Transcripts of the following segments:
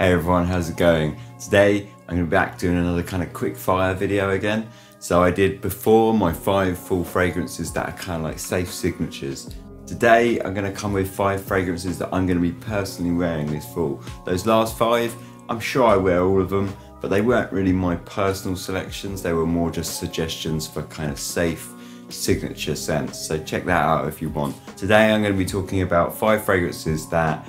Hey everyone, how's it going? Today I'm going to be back doing another kind of quick fire video again. So I did before my five full fragrances that are kind of like safe signatures. Today I'm going to come with five fragrances that I'm going to be personally wearing this fall. Those last five, I'm sure I wear all of them, but they weren't really my personal selections. They were more just suggestions for kind of safe signature scents. So check that out if you want. Today I'm going to be talking about five fragrances that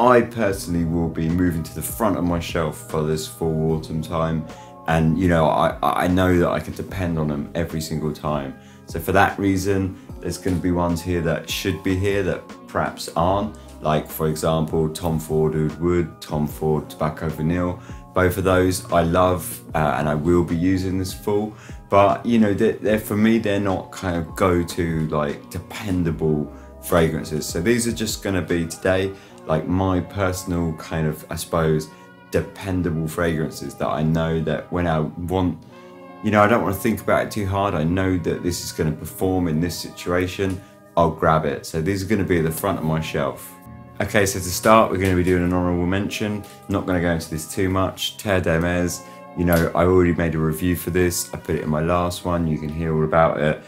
I personally will be moving to the front of my shelf for this fall autumn time. And you know, I, I know that I can depend on them every single time. So for that reason, there's going to be ones here that should be here that perhaps aren't. Like for example, Tom Ford Oud Wood, Tom Ford Tobacco Vanille. Both of those I love uh, and I will be using this fall. But you know, they're, they're for me, they're not kind of go-to like dependable fragrances. So these are just going to be today like my personal kind of, I suppose, dependable fragrances that I know that when I want, you know, I don't want to think about it too hard. I know that this is going to perform in this situation. I'll grab it. So these are going to be at the front of my shelf. Okay, so to start, we're going to be doing an honorable mention. I'm not going to go into this too much. Terre d'Hermès, you know, I already made a review for this. I put it in my last one. You can hear all about it.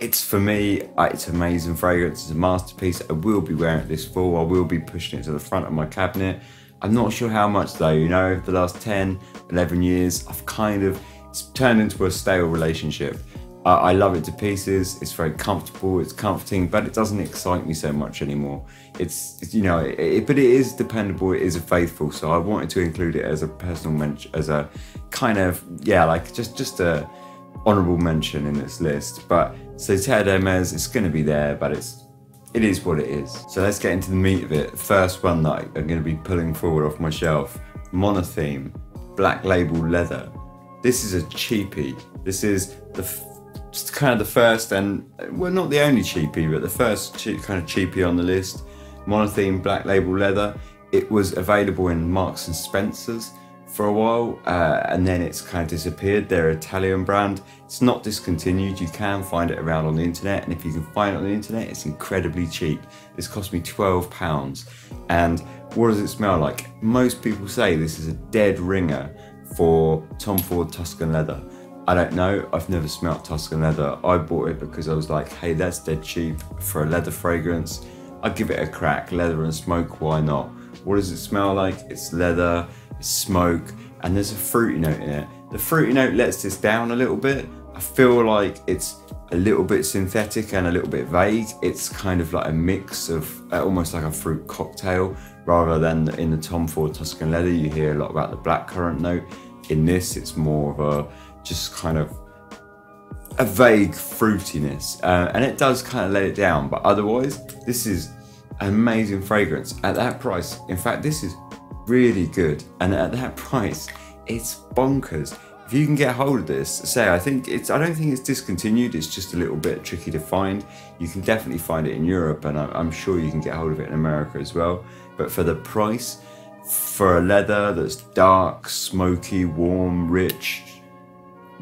It's for me, it's amazing fragrance. It's a masterpiece. I will be wearing it this fall. I will be pushing it to the front of my cabinet. I'm not sure how much though, you know, over the last 10, 11 years, I've kind of, it's turned into a stale relationship. Uh, I love it to pieces. It's very comfortable. It's comforting, but it doesn't excite me so much anymore. It's, it's you know, it, it, but it is dependable. It is faithful. So I wanted to include it as a personal mention, as a kind of yeah, like just just a honorable mention in this list. But so Terre d'Hermès, it's going to be there, but it's it is what it is. So let's get into the meat of it. First one that I'm going to be pulling forward off my shelf, Monotheme, Black Label Leather. This is a cheapie. This is the kind of the first and well not the only cheapie, but the first kind of cheapie on the list. Monotheme Black Label Leather. It was available in Marks and Spencers for a while uh, and then it's kind of disappeared. They're Italian brand. It's not discontinued. You can find it around on the internet and if you can find it on the internet, it's incredibly cheap. This cost me 12 pounds. And what does it smell like? Most people say this is a dead ringer for Tom Ford Tuscan leather. I don't know, I've never smelt Tuscan leather. I bought it because I was like, hey, that's dead cheap for a leather fragrance. I'd give it a crack, leather and smoke, why not? What does it smell like? It's leather, smoke, and there's a fruity note in it. The fruity note lets this down a little bit. I feel like it's a little bit synthetic and a little bit vague. It's kind of like a mix of uh, almost like a fruit cocktail rather than in the Tom Ford Tuscan Leather you hear a lot about the blackcurrant note. In this it's more of a just kind of a vague fruitiness uh, and it does kind of let it down but otherwise this is an amazing fragrance at that price. In fact this is really good. And at that price, it's bonkers. If you can get hold of this, say I think it's I don't think it's discontinued, it's just a little bit tricky to find. You can definitely find it in Europe and I'm sure you can get hold of it in America as well. But for the price, for a leather that's dark, smoky, warm, rich,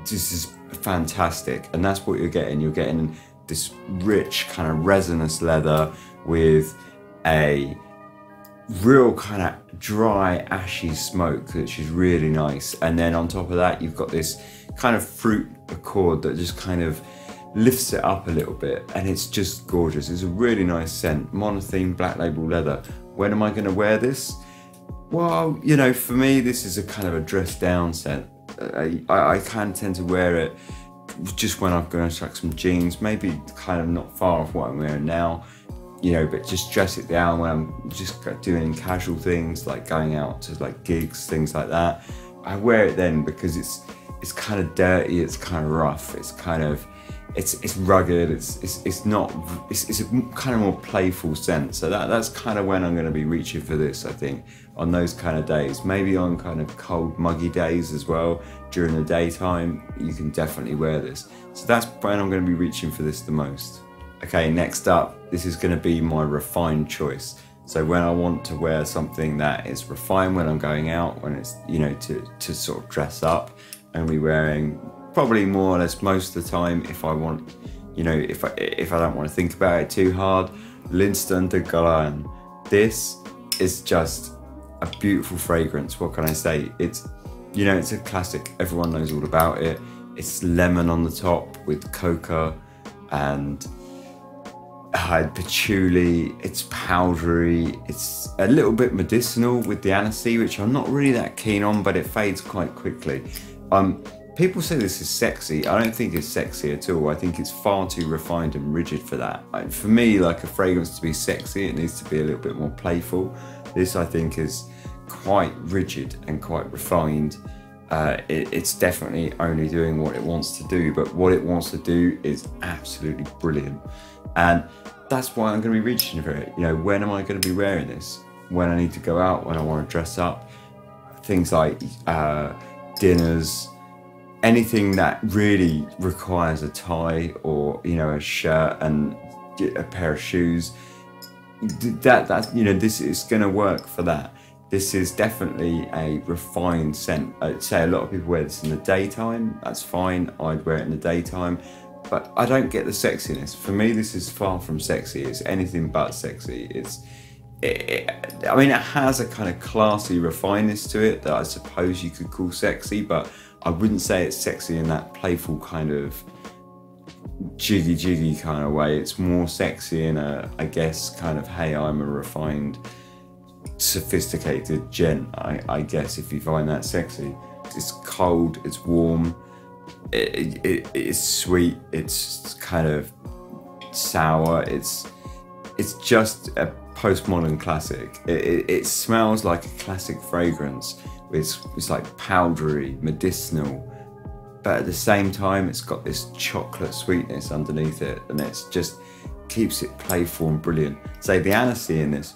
this is fantastic. And that's what you're getting. You're getting this rich kind of resinous leather with a real kind of dry ashy smoke which is really nice. And then on top of that you've got this kind of fruit accord that just kind of lifts it up a little bit. And it's just gorgeous. It's a really nice scent. Monotheme black label leather. When am i going to wear this? Well you know for me this is a kind of a dress down scent. I, I, I can tend to wear it just when i'm going to chuck some jeans. Maybe kind of not far off what i'm wearing now you know, but just dress it down when I'm just doing casual things like going out to like gigs, things like that. I wear it then because it's it's kind of dirty, it's kind of rough, it's kind of it's it's rugged, it's it's it's not it's, it's a kind of more playful sense. So that that's kind of when I'm going to be reaching for this. I think on those kind of days, maybe on kind of cold, muggy days as well during the daytime, you can definitely wear this. So that's when I'm going to be reaching for this the most. Okay, next up, this is going to be my refined choice. So when I want to wear something that is refined when I'm going out, when it's, you know, to, to sort of dress up, and be wearing probably more or less most of the time if I want, you know, if I, if I don't want to think about it too hard, L'Instant de Guerlain. This is just a beautiful fragrance. What can I say? It's, you know, it's a classic. Everyone knows all about it. It's lemon on the top with coca and patchouli. It's powdery. It's a little bit medicinal with the aniseed, which I'm not really that keen on, but it fades quite quickly. Um, people say this is sexy. I don't think it's sexy at all. I think it's far too refined and rigid for that. For me, like a fragrance to be sexy, it needs to be a little bit more playful. This, I think, is quite rigid and quite refined uh, it, it's definitely only doing what it wants to do, but what it wants to do is absolutely brilliant. And that's why I'm going to be reaching for it. You know, when am I going to be wearing this? When I need to go out, when I want to dress up, things like uh, dinners, anything that really requires a tie or you know a shirt and a pair of shoes. That that you know this is going to work for that. This is definitely a refined scent. I'd say a lot of people wear this in the daytime. That's fine. I'd wear it in the daytime. But I don't get the sexiness. For me, this is far from sexy. It's anything but sexy. It's, it, it, I mean, it has a kind of classy refinedness to it that I suppose you could call sexy, but I wouldn't say it's sexy in that playful kind of jiggy jiggy kind of way. It's more sexy in a, I guess, kind of, hey, I'm a refined sophisticated gent, I, I, guess, if you find that sexy. It's cold, it's warm, it, it, it's sweet, it's kind of sour, it's it's just a postmodern classic. It, it smells like a classic fragrance. It's, it's like powdery, medicinal, but at the same time, it's got this chocolate sweetness underneath it, and it's just keeps it playful and brilliant. Say the aniseed in this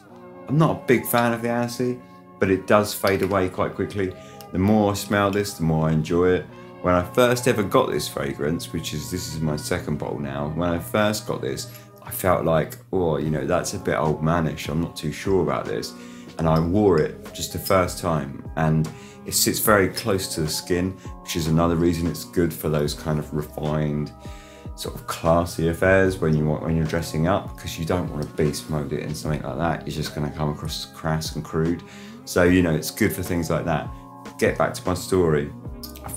I'm not a big fan of the aniseed, but it does fade away quite quickly. The more I smell this, the more I enjoy it. When I first ever got this fragrance, which is this is my second bottle now, when I first got this, I felt like, oh, you know, that's a bit old manish. I'm not too sure about this. And I wore it just the first time, and it sits very close to the skin, which is another reason it's good for those kind of refined, sort of classy affairs when you want when you're dressing up because you don't want to beast mode it in something like that. You're just going to come across crass and crude. So you know it's good for things like that. Get back to my story.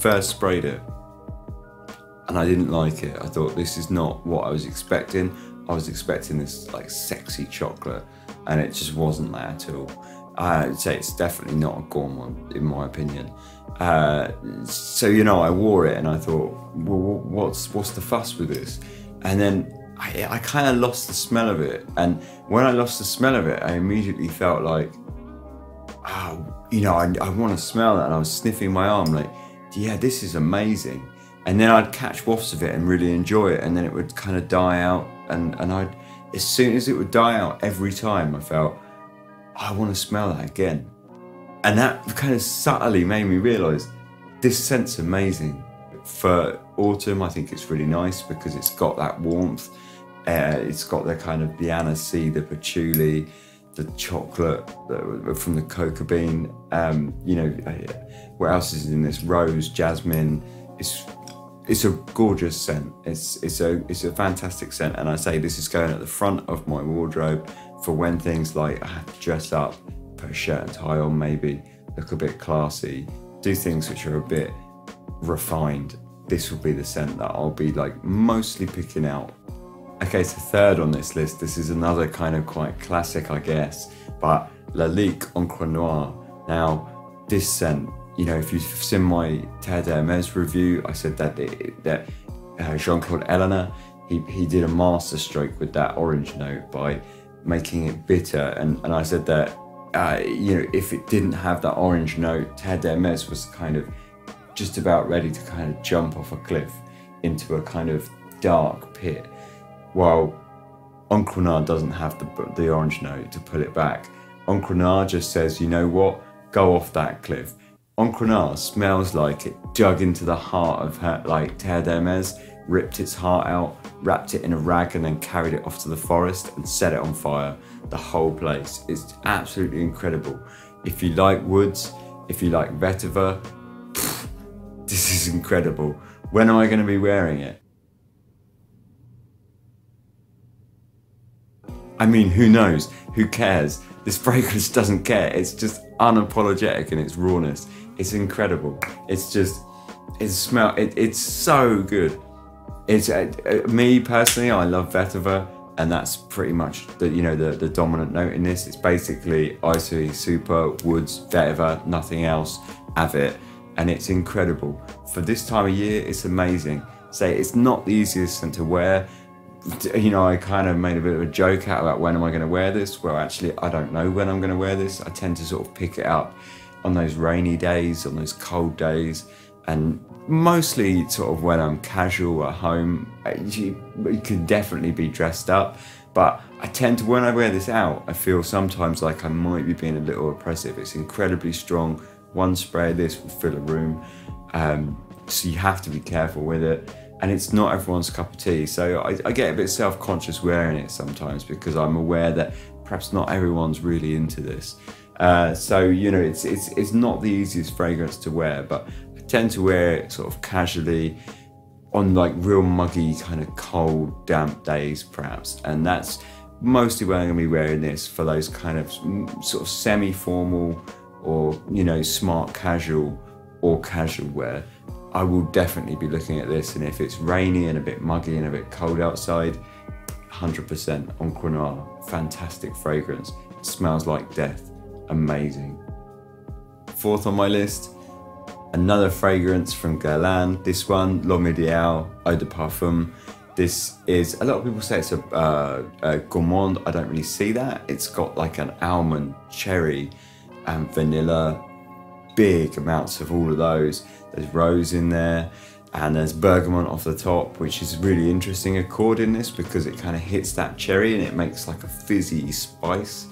First sprayed it and I didn't like it. I thought this is not what I was expecting. I was expecting this like sexy chocolate and it just wasn't there at all. I'd say it's definitely not a gourmand in my opinion. Uh, so you know, I wore it and I thought, well, what's what's the fuss with this? And then I, I kind of lost the smell of it. And when I lost the smell of it, I immediately felt like, oh, you know, I, I want to smell that. And I was sniffing my arm, like, yeah, this is amazing. And then I'd catch wafts of it and really enjoy it, and then it would kind of die out. And and I'd, as soon as it would die out, every time I felt, I want to smell that again. And that kind of subtly made me realise this scent's amazing. For autumn, I think it's really nice because it's got that warmth. Uh, it's got the kind of the aniseed, the patchouli, the chocolate from the coca bean. Um, you know, what else is in this? Rose, jasmine. It's it's a gorgeous scent. It's it's a it's a fantastic scent, and I say this is going at the front of my wardrobe for when things like I have to dress up put a shirt and tie on maybe, look a bit classy, do things which are a bit refined. This will be the scent that I'll be like mostly picking out. Okay, so third on this list, this is another kind of quite classic, I guess, but Lalique Encre Noire. Now, this scent, you know, if you've seen my Terre d'Hermes review, I said that that uh, Jean-Claude Ellena, he, he did a masterstroke with that orange note by making it bitter. And, and I said that uh, you know, if it didn't have that orange note, Terre d'Hermes was kind of just about ready to kind of jump off a cliff into a kind of dark pit, while Encre Noire doesn't have the, the orange note to pull it back. Encre Noire just says, you know what, go off that cliff. Encre Noire smells like it dug into the heart of her, like d'Hermes, ripped its heart out, wrapped it in a rag and then carried it off to the forest and set it on fire the whole place. It's absolutely incredible. If you like woods, if you like vetiver, pff, this is incredible. When am I going to be wearing it? I mean, who knows? Who cares? This fragrance doesn't care. It's just unapologetic in its rawness. It's incredible. It's just, it smell. It, it's so good. It's uh, uh, me personally. I love vetiver, and that's pretty much the you know the the dominant note in this. It's basically icy Super, Woods, vetiver, nothing else. Have it, and it's incredible. For this time of year, it's amazing. Say it's not the easiest scent to wear you know, I kind of made a bit of a joke out about when am I going to wear this? Well, actually, I don't know when I'm going to wear this. I tend to sort of pick it up on those rainy days, on those cold days, and mostly sort of when I'm casual at home. You, you can definitely be dressed up, but I tend to, when I wear this out, I feel sometimes like I might be being a little oppressive. It's incredibly strong. One spray of this will fill a room, um, so you have to be careful with it and it's not everyone's cup of tea. So I, I get a bit self-conscious wearing it sometimes because I'm aware that perhaps not everyone's really into this. Uh, so you know, it's it's it's not the easiest fragrance to wear, but I tend to wear it sort of casually on like real muggy, kind of cold, damp days, perhaps, and that's mostly when I'm going to be wearing this for those kind of sort of semi-formal or you know smart casual or casual wear. I will definitely be looking at this. And if it's rainy and a bit muggy and a bit cold outside, 100% Encre Noire. Fantastic fragrance. It smells like death. Amazing. Fourth on my list, another fragrance from Guerlain. This one, L'Homme Ideal Eau de Parfum. This is, a lot of people say it's a, uh, a gourmand. I don't really see that. It's got like an almond, cherry, and vanilla big amounts of all of those. There's rose in there and there's bergamot off the top, which is really interesting accord in this because it kind of hits that cherry and it makes like a fizzy spice.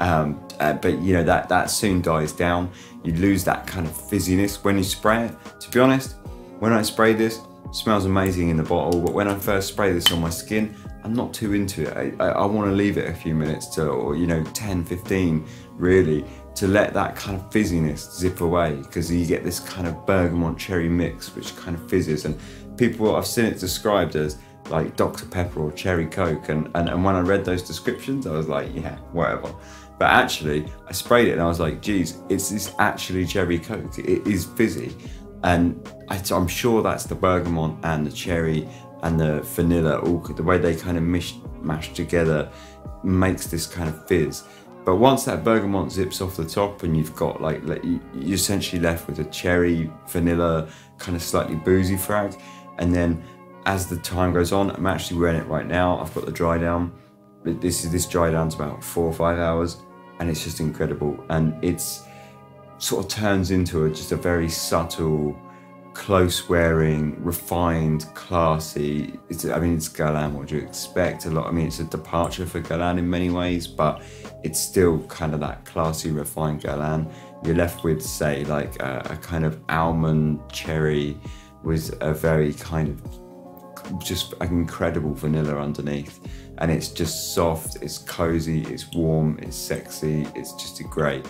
Um, uh, but you know, that, that soon dies down. You lose that kind of fizziness when you spray it. To be honest, when I spray this, smells amazing in the bottle, but when I first spray this on my skin, I'm not too into it. I, I, I want to leave it a few minutes to, or you know, 10, 15 really, to let that kind of fizziness zip away because you get this kind of bergamot cherry mix which kind of fizzes. And people I've seen it described as like Dr. Pepper or cherry coke. And, and, and when I read those descriptions I was like yeah whatever. But actually I sprayed it and I was like geez it's this actually cherry coke? It is fizzy. And I, am sure that's the bergamot and the cherry and the vanilla all the way they kind of mish, mash together makes this kind of fizz but once that bergamot zips off the top and you've got like, you're essentially left with a cherry, vanilla, kind of slightly boozy frag. And then as the time goes on, I'm actually wearing it right now. I've got the dry down. This is this dry down's about four or five hours and it's just incredible. And it's sort of turns into a, just a very subtle, close wearing, refined, classy. It's, I mean, it's Guerlain. What do you expect? A lot. I mean, it's a departure for Guerlain in many ways, but it's still kind of that classy, refined Guerlain. You're left with, say, like a, a kind of almond cherry with a very kind of just an incredible vanilla underneath. And it's just soft, it's cozy, it's warm, it's sexy, it's just great.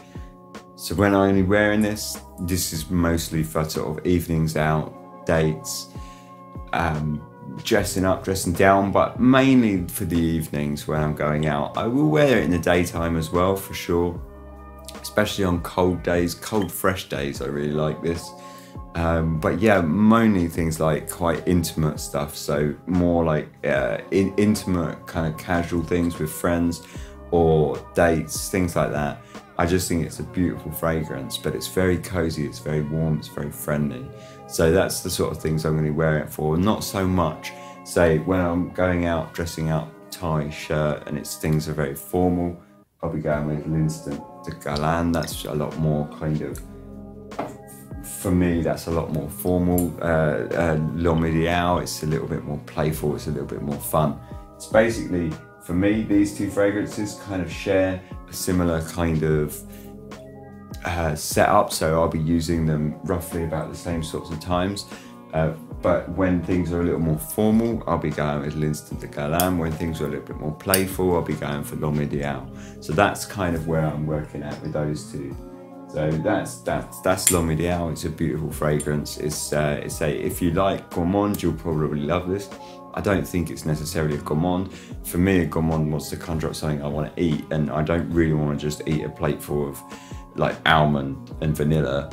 So when I'm only wearing this, this is mostly for sort of evenings out, dates, um, dressing up, dressing down, but mainly for the evenings when I'm going out. I will wear it in the daytime as well, for sure. Especially on cold days, cold, fresh days, I really like this. Um, but yeah, mainly things like quite intimate stuff. So more like uh, in, intimate kind of casual things with friends or dates, things like that. I just think it's a beautiful fragrance, but it's very cozy, it's very warm, it's very friendly. So that's the sort of things I'm going to wear it for. Not so much, say, when I'm going out, dressing up, tie, shirt, and it's things are very formal, I'll be going with L'Instant de Guerlain. That's a lot more kind of, for me, that's a lot more formal. Uh, uh, L'Homme it's a little bit more playful, it's a little bit more fun. It's basically, for me, these two fragrances kind of share a similar kind of uh, set up, so I'll be using them roughly about the same sorts of times. Uh, but when things are a little more formal, I'll be going with L'Instant de Guerlain. When things are a little bit more playful, I'll be going for L'Homme Ideal. So that's kind of where I'm working at with those two. So that's that's that's L'Homme Ideal. It's a beautiful fragrance. It's uh, it's a if you like gourmand, you'll probably love this. I don't think it's necessarily a gourmand. For me, a gourmand wants to conjure up something I want to eat, and I don't really want to just eat a plateful of like almond and vanilla.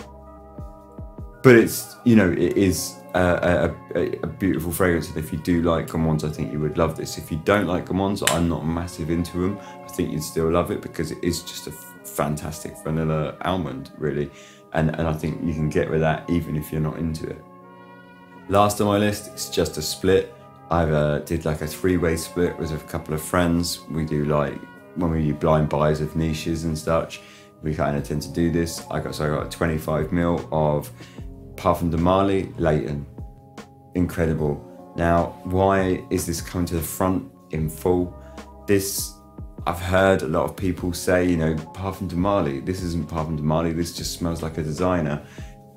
But it's, you know, it is a, a, a, beautiful fragrance. And if you do like Gourmands, I think you would love this. If you don't like Gourmands, I'm not massive into them. I think you'd still love it because it is just a fantastic vanilla almond, really. And, and I think you can get with that even if you're not into it. Last on my list it's just a split. I uh, did like a three-way split with a couple of friends. We do like when we do blind buys of niches and such. We kind of tend to do this. I got so I got a 25 mil of Parfums de Marly Layton. Incredible. Now, why is this coming to the front in full? This I've heard a lot of people say, you know, Parfums de Marly, this isn't Parfums de Marly, this just smells like a designer.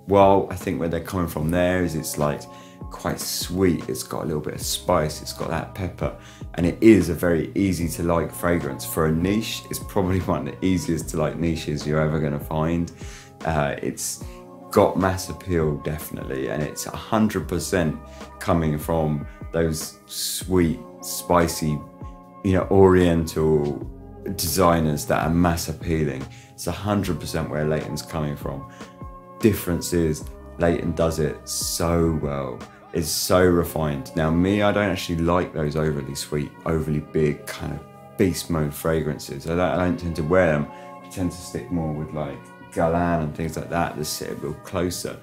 Well, I think where they're coming from there is it's like quite sweet. It's got a little bit of spice. It's got that pepper, and it is a very easy to like fragrance for a niche. It's probably one of the easiest to like niches you're ever going to find. Uh, it's got mass appeal definitely, and it's hundred percent coming from those sweet, spicy, you know, Oriental designers that are mass appealing. It's hundred percent where Layton's coming from. Difference is Layton does it so well is so refined. Now, me, I don't actually like those overly sweet, overly big kind of beast mode fragrances. I don't, tend to wear them. I tend to stick more with like Guerlain and things like that that sit a little closer.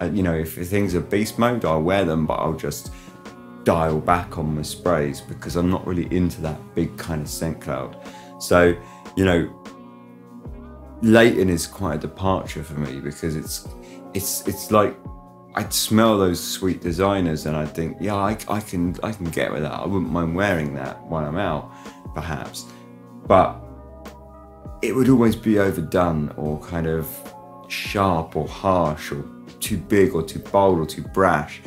Uh, you know, if things are beast mode, I'll wear them, but I'll just dial back on my sprays because I'm not really into that big kind of scent cloud. So, you know, Layton is quite a departure for me because it's it's it's like I'd smell those sweet designers and I'd think, yeah, I, I can I can get with that. I wouldn't mind wearing that when I'm out, perhaps. But it would always be overdone or kind of sharp or harsh or too big or too bold or too brash.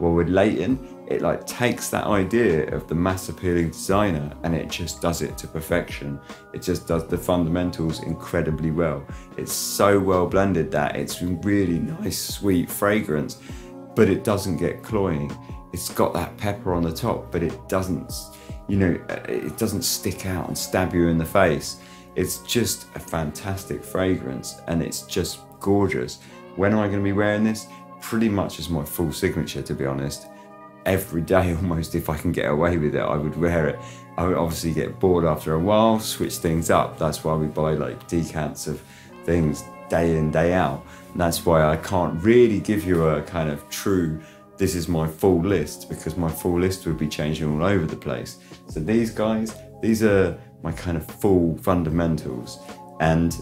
Well, with Layton, it like takes that idea of the mass appealing designer and it just does it to perfection. It just does the fundamentals incredibly well. It's so well blended that it's really nice, sweet fragrance, but it doesn't get cloying. It's got that pepper on the top, but it doesn't, you know, it doesn't stick out and stab you in the face. It's just a fantastic fragrance and it's just gorgeous. When am I going to be wearing this? Pretty much as my full signature, to be honest every day almost if I can get away with it I would wear it. I would obviously get bored after a while switch things up. That's why we buy like decants of things day in day out. And that's why I can't really give you a kind of true this is my full list because my full list would be changing all over the place. So these guys these are my kind of full fundamentals. And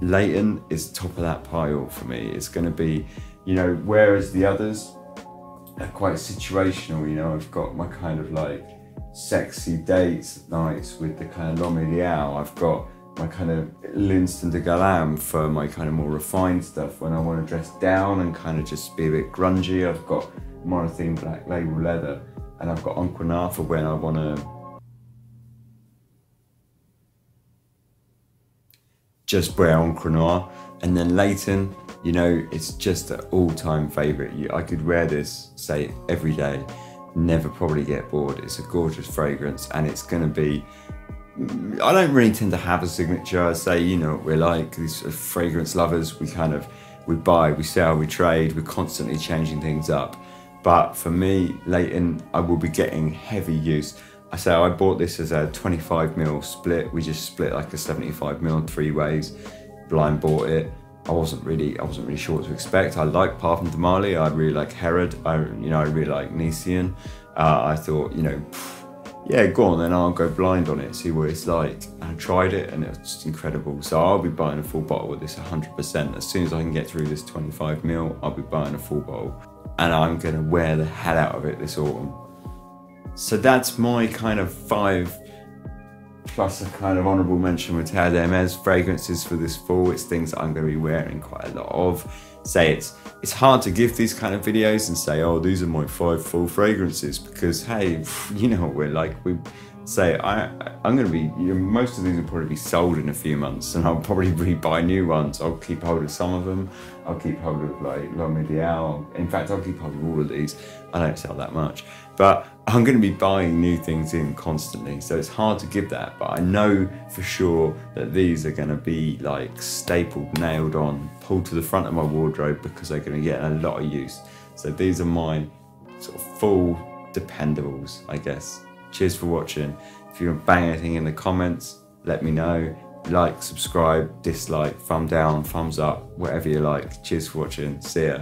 Layton is top of that pile for me. It's going to be you know whereas the others quite situational, you know. I've got my kind of like sexy dates nights with the kind of L'Homme Ideal. I've got my kind of L'Instant de Guerlain for my kind of more refined stuff when I want to dress down and kind of just be a bit grungy. I've got Monotheme Black Label Leather and I've got Encre for when I want to just wear Noir. And then Layton, you know, it's just an all-time favorite. I could wear this, say, every day, never probably get bored. It's a gorgeous fragrance and it's gonna be, I don't really tend to have a signature. I say, you know, we're like these uh, fragrance lovers. We kind of, we buy, we sell, we trade, we're constantly changing things up. But for me, Layton, I will be getting heavy use. I say I bought this as a 25 mil split. We just split like a 75 mil three ways. Blind bought it. I wasn't really I wasn't really sure what to expect. I like Parfums de Marly. I really like Herod. I you know I really like Nisean. Uh, I thought you know yeah go on then I'll go blind on it see what it's like. I tried it and it's just incredible. So I'll be buying a full bottle of this 100%. As soon as I can get through this 25 mil, I'll be buying a full bottle, and I'm gonna wear the hell out of it this autumn. So that's my kind of five plus a kind of honourable mention with Terre d'Hermès fragrances for this fall. It's things that I'm going to be wearing quite a lot of. Say it's it's hard to give these kind of videos and say, oh, these are my five full fragrances because hey, you know what we're like. We say I I'm gonna be you know, most of these will probably be sold in a few months, and I'll probably rebuy new ones. I'll keep hold of some of them. I'll keep hold of like L'Homme In fact, I'll keep hold of all of these. I don't sell that much, but I'm going to be buying new things in constantly. So it's hard to give that, but I know for sure that these are going to be like stapled, nailed on, pulled to the front of my wardrobe because they're going to get a lot of use. So these are my sort of full dependables, I guess. Cheers for watching. If you bang anything in the comments, let me know. Like, subscribe, dislike, thumb down, thumbs up, whatever you like. Cheers for watching. See ya.